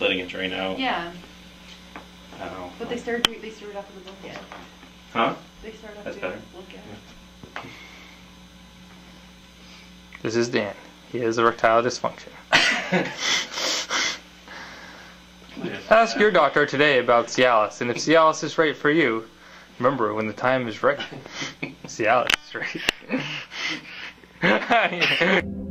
letting it drain out. Yeah, I don't know. but they started they started off in the bucket. Huh? They started off That's with the better. look. This is Dan. He has erectile dysfunction. Ask your doctor today about Cialis, and if Cialis is right for you, remember when the time is right, Cialis is right.